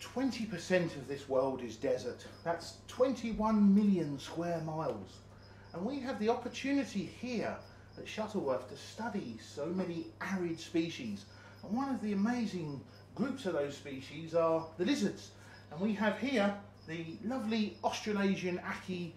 20% of this world is desert. That's 21 million square miles. And we have the opportunity here at Shuttleworth to study so many arid species. And one of the amazing groups of those species are the lizards. And we have here the lovely Australasian Ackie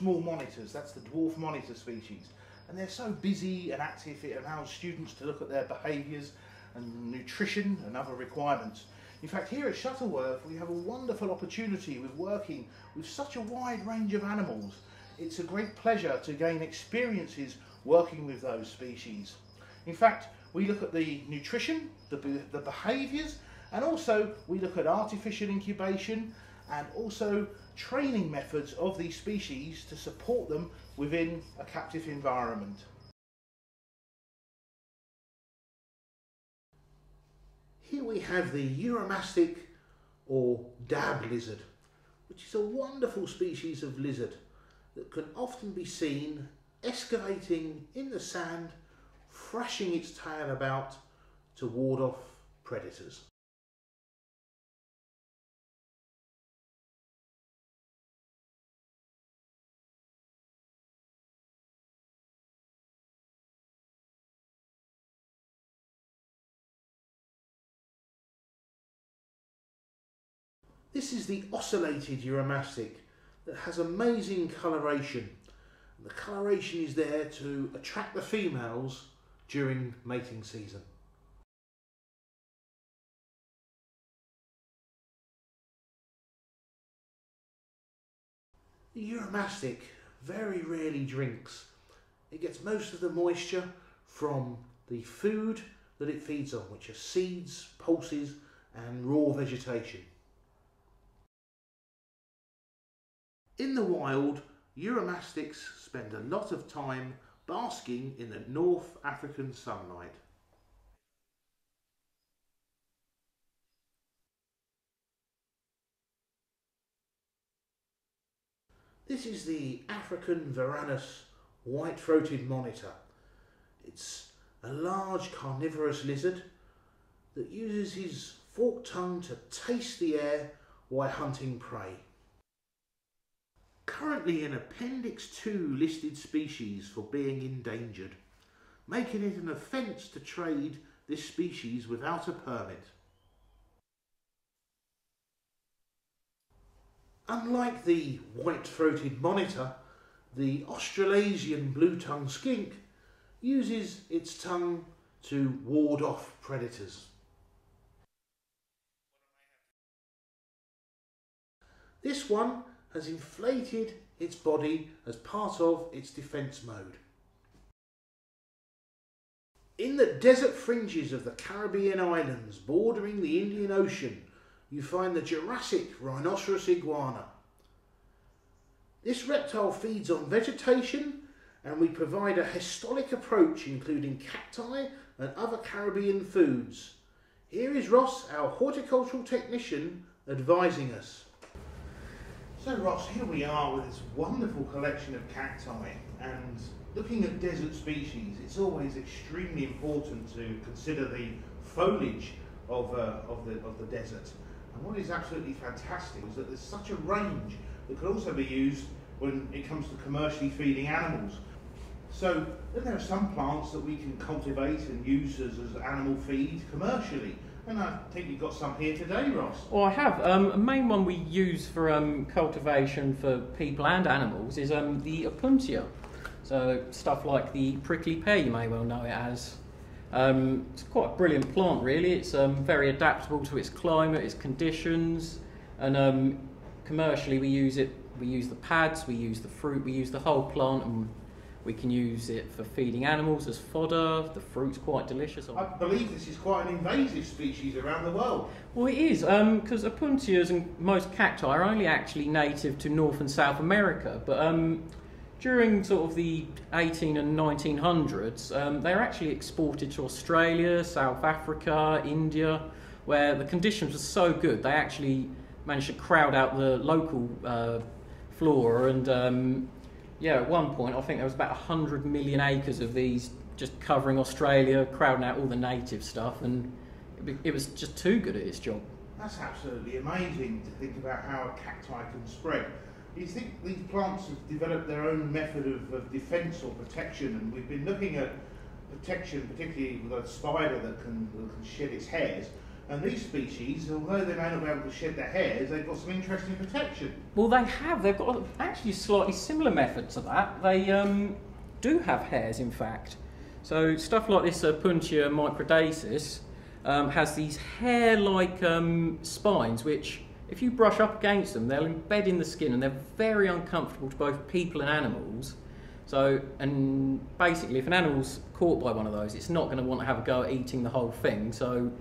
small monitors. That's the dwarf monitor species. And they're so busy and active, it allows students to look at their behaviours and nutrition and other requirements. In fact, here at Shuttleworth, we have a wonderful opportunity with working with such a wide range of animals. It's a great pleasure to gain experiences working with those species. In fact, we look at the nutrition, the, the behaviours, and also we look at artificial incubation and also training methods of these species to support them within a captive environment. Here we have the Uromastyx or dab lizard, which is a wonderful species of lizard that can often be seen excavating in the sand, thrashing its tail about to ward off predators. This is the ocellated Uromastyx that has amazing coloration. The coloration is there to attract the females during mating season. The Uromastyx very rarely drinks. It gets most of the moisture from the food that it feeds on, which are seeds, pulses and raw vegetation. In the wild, Uromastyx spend a lot of time basking in the North African sunlight. This is the African Varanus white-throated monitor. It's a large carnivorous lizard that uses his forked tongue to taste the air while hunting prey currently an Appendix 2 listed species for being endangered, making it an offence to trade this species without a permit. Unlike the white-throated monitor, the Australasian blue-tongued skink uses its tongue to ward off predators. This one has inflated its body as part of its defence mode. In the desert fringes of the Caribbean islands bordering the Indian Ocean, you find the Jurassic rhinoceros iguana. This reptile feeds on vegetation and we provide a histolic approach including cacti and other Caribbean foods. Here is Ross, our horticultural technician, advising us. So Ross, here we are with this wonderful collection of cacti and looking at desert species, it's always extremely important to consider the foliage of, uh, of, the, of the desert. And what is absolutely fantastic is that there's such a range that could also be used when it comes to commercially feeding animals. So there are some plants that we can cultivate and use as, as animal feed commercially. And I think you've got some here today, Ross. Well, I have. Um, a main one we use for um, cultivation for people and animals is um, the opuntia. So stuff like the prickly pear, you may well know it as. Um, it's quite a brilliant plant, really. It's um, very adaptable to its climate, its conditions, and um, commercially we use it. We use the pads, we use the fruit, we use the whole plant, and we can use it for feeding animals as fodder. The fruit's quite delicious. I believe this is quite an invasive species around the world. Well, it is, because um, opuntias and most cacti are only actually native to North and South America. But um, during sort of the 18 and 1900s, um, they were actually exported to Australia, South Africa, India, where the conditions were so good they actually managed to crowd out the local uh, flora and um, yeah, at one point, I think there was about 100 million acres of these just covering Australia, crowding out all the native stuff, and it, was just too good at its job. That's absolutely amazing to think about how a cacti can spread. Do you think these plants have developed their own method of, of defence or protection, and we've been looking at protection, particularly with a spider that can, that can shed its hairs. And these species, although they may not be able to shed their hairs, they've got some interesting protection. Well, they have. They've got actually a slightly similar method to that. They um, do have hairs, in fact. So stuff like this uh, Opuntia microdasys um, has these hair-like um, spines, which, if you brush up against them, they'll embed in the skin, and they're very uncomfortable to both people and animals. So, and basically, if an animal's caught by one of those, it's not going to want to have a go at eating the whole thing. So,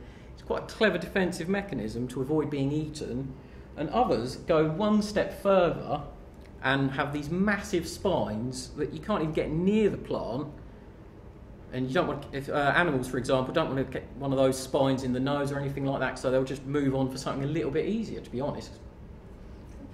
quite a clever defensive mechanism to avoid being eaten. And others go one step further and have these massive spines that you can't even get near the plant. And you don't want, if uh, animals, for example, don't want to get one of those spines in the nose or anything like that, so they'll just move on for something a little bit easier, to be honest.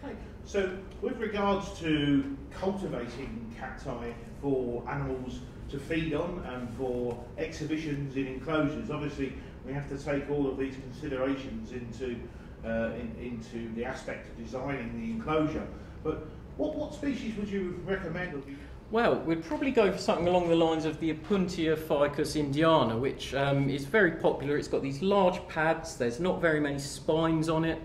Okay, so with regards to cultivating cacti for animals to feed on and for exhibitions in enclosures, obviously we have to take all of these considerations into uh, in, into the aspect of designing the enclosure. But what, what species would you recommend? Well, we'd probably go for something along the lines of the Opuntia ficus-indica, which um, is very popular. It's got these large pads, there's not very many spines on it.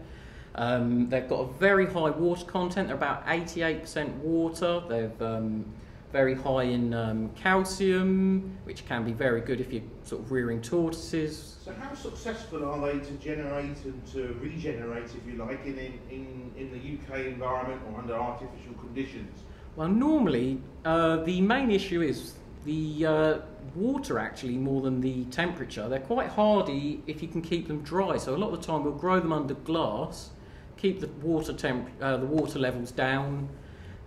Um, they've got a very high water content, they're about 88% water. They've um, very high in um, calcium, which can be very good if you're sort of rearing tortoises. So how successful are they to generate and to regenerate, if you like, in, in, in the UK environment or under artificial conditions? Well, normally uh, the main issue is the uh, water actually more than the temperature. They're quite hardy if you can keep them dry. So a lot of the time we'll grow them under glass, keep the water temp uh, the water levels down,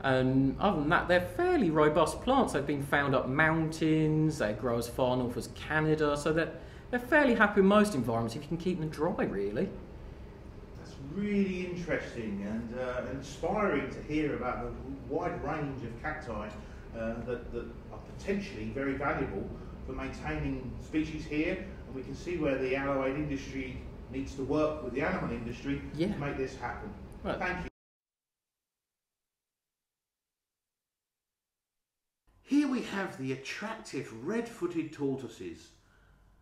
and other than that, they're fairly robust plants. They've been found up mountains, they grow as far north as Canada, so they're, they're fairly happy in most environments if you can keep them dry, really. That's really interesting and uh, inspiring to hear about the wide range of cacti uh, that, that are potentially very valuable for maintaining species here. And we can see where the aloe industry needs to work with the animal industry yeah. to make this happen. Right. Thank you. Here we have the attractive red-footed tortoises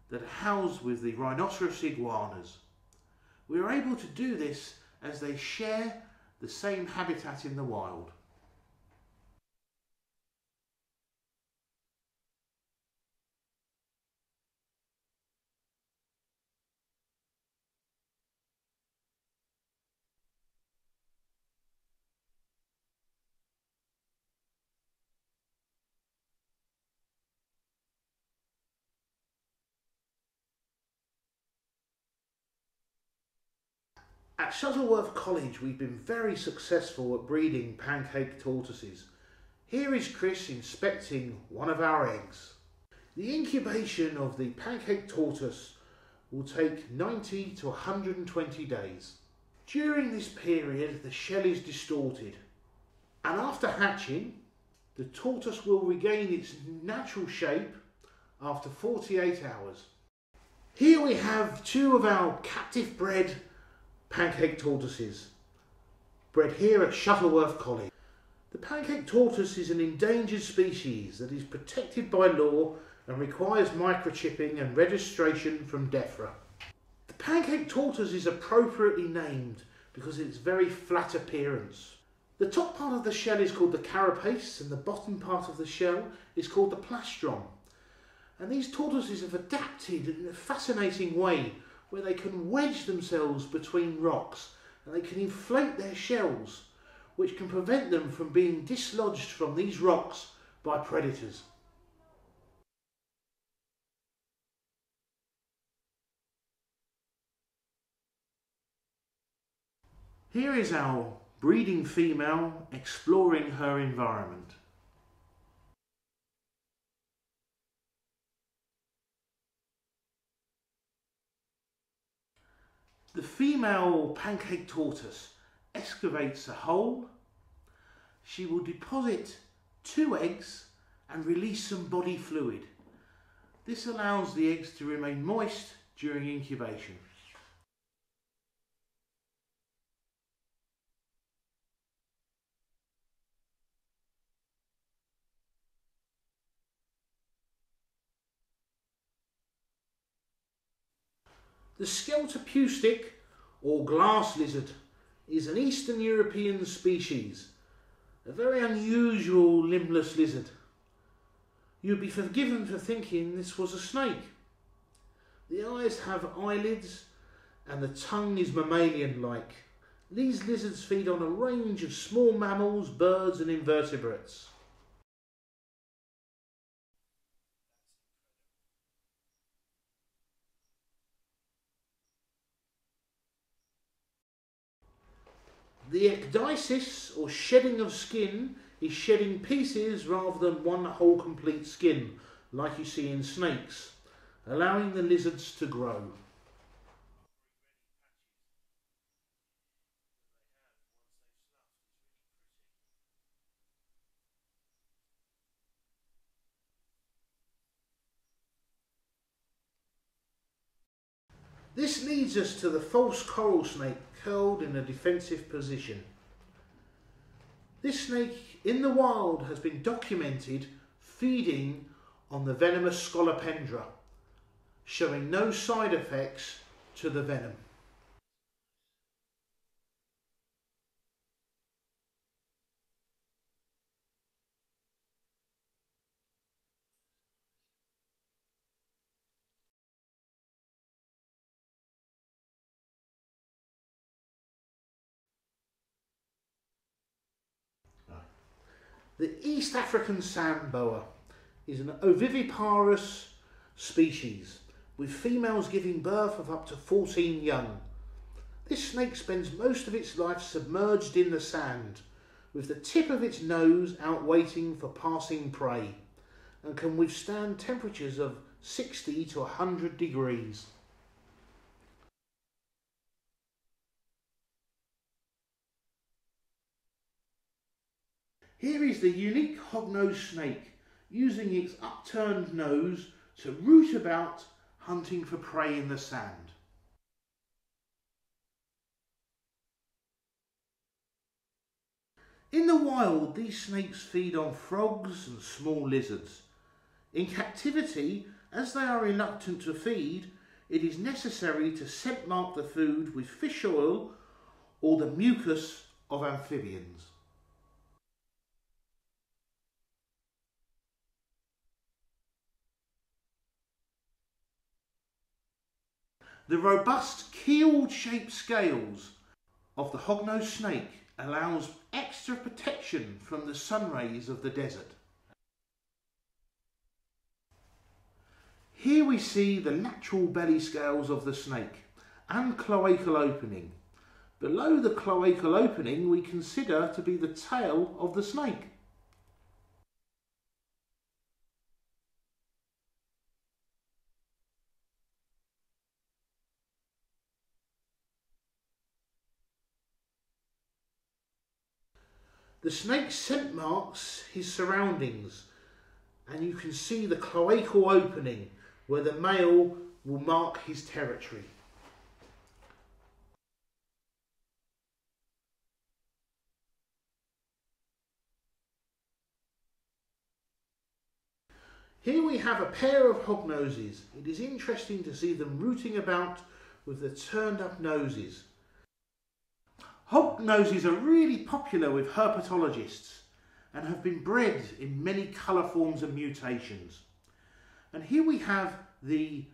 that house with the rhinoceros iguanas. We are able to do this as they share the same habitat in the wild. At Shuttleworth College, we've been very successful at breeding pancake tortoises. Here is Chris inspecting one of our eggs. The incubation of the pancake tortoise will take 90 to 120 days. During this period, the shell is distorted, and after hatching, the tortoise will regain its natural shape after 48 hours. Here we have two of our captive bred pancake tortoises, bred here at Shuttleworth College. The pancake tortoise is an endangered species that is protected by law and requires microchipping and registration from DEFRA. The pancake tortoise is appropriately named because of its very flat appearance. The top part of the shell is called the carapace and the bottom part of the shell is called the plastron. And these tortoises have adapted in a fascinating way where they can wedge themselves between rocks and they can inflate their shells, which can prevent them from being dislodged from these rocks by predators. Here is our breeding female exploring her environment. The female pancake tortoise excavates a hole. She will deposit two eggs and release some body fluid. This allows the eggs to remain moist during incubation. The Sheltopusik, or glass lizard, is an Eastern European species, a very unusual limbless lizard. You'd be forgiven for thinking this was a snake. The eyes have eyelids and the tongue is mammalian-like. These lizards feed on a range of small mammals, birds and invertebrates. The ecdysis, or shedding of skin, is shedding pieces rather than one whole complete skin, like you see in snakes, allowing the lizards to grow. This leads us to the false coral snake curled in a defensive position. This snake in the wild has been documented feeding on the venomous Scolopendra, showing no side effects to the venom. The East African sand boa is an ovoviviparous species with females giving birth of up to 14 young. This snake spends most of its life submerged in the sand with the tip of its nose out waiting for passing prey and can withstand temperatures of 60 to 100 degrees. Here is the unique hognose snake using its upturned nose to root about hunting for prey in the sand. In the wild, these snakes feed on frogs and small lizards. In captivity, as they are reluctant to feed, it is necessary to scent mark the food with fish oil or the mucus of amphibians. The robust keeled-shaped scales of the hognose snake allows extra protection from the sun rays of the desert. Here we see the natural belly scales of the snake and cloacal opening. Below the cloacal opening we consider to be the tail of the snake. The snake scent marks his surroundings and you can see the cloacal opening where the male will mark his territory. Here we have a pair of hognoses. It is interesting to see them rooting about with the turned up noses. Hognoses are really popular with herpetologists and have been bred in many colour forms and mutations. And here we have the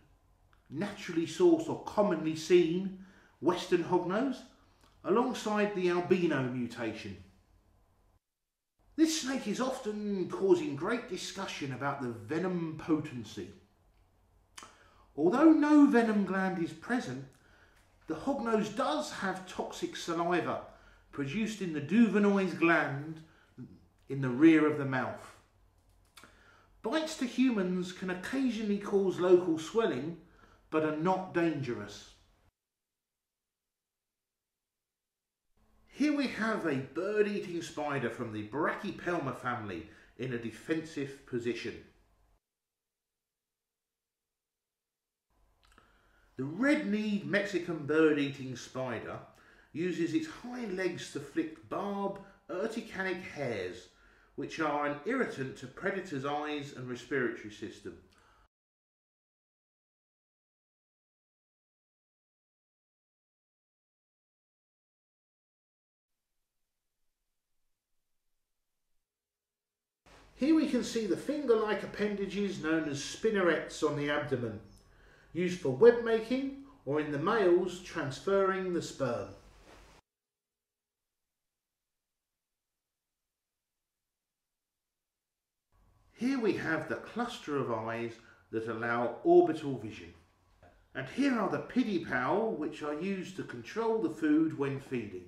naturally sourced or commonly seen western hognose alongside the albino mutation. This snake is often causing great discussion about the venom potency. Although no venom gland is present, the hognose does have toxic saliva produced in the Duvernoy's gland in the rear of the mouth. Bites to humans can occasionally cause local swelling but are not dangerous. Here we have a bird-eating spider from the Brachypelma family in a defensive position. The red-kneed Mexican bird-eating spider uses its hind legs to flick barb, urticating hairs, which are an irritant to predators' eyes and respiratory system. Here we can see the finger-like appendages known as spinnerets on the abdomen used for web making or in the males transferring the sperm. Here we have the cluster of eyes that allow orbital vision. And here are the pedipalps which are used to control the food when feeding.